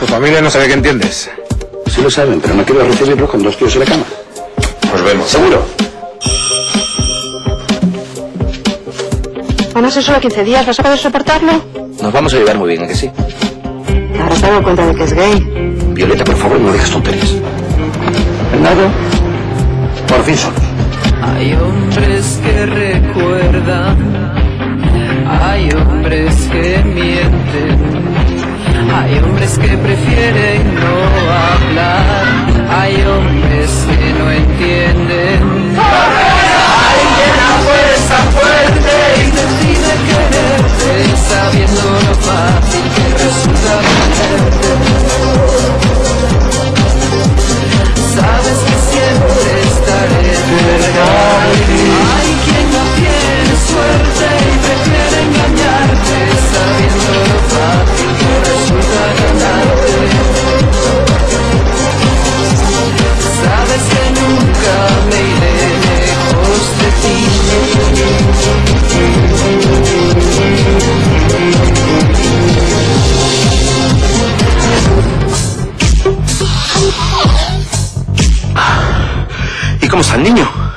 Tu familia no sabe qué entiendes. Sí lo saben, pero no quiero recibirlos con dos tíos en la cama. Pues vemos. ¿Seguro? Van a ser solo 15 días, ¿vas a poder soportarlo? Nos vamos a llevar muy bien, ¿a que sí? Te habrás dado cuenta de que es gay. Violeta, por favor, no digas tonterías. Bernardo, por fin solos. Hay hombres que recuerdan, hay hombres que mienten, hay hombres que prefieren no hablar, ¿Y cómo está el niño?